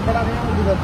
साखर आणि दुधात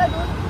ज़्यादा दूर